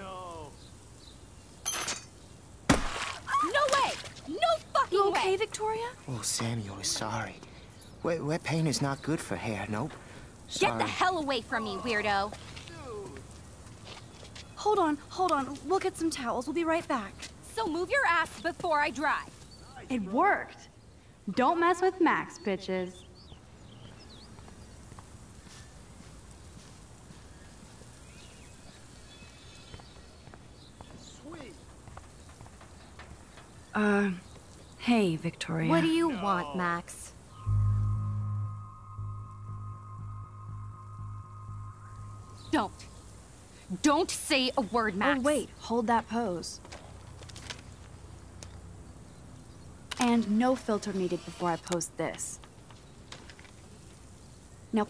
No. No way! No fucking you okay, way. Victoria? Oh, Samuel is sorry. Wet, wet paint is not good for hair, nope. Sorry. Get the hell away from me, weirdo! Hold on, hold on. We'll get some towels. We'll be right back. So move your ass before I dry. It worked. Don't mess with Max, bitches. Uh, hey, Victoria. What do you want, Max? Don't. Don't say a word, Max. Oh, wait. Hold that pose. And no filter needed before I post this. Now,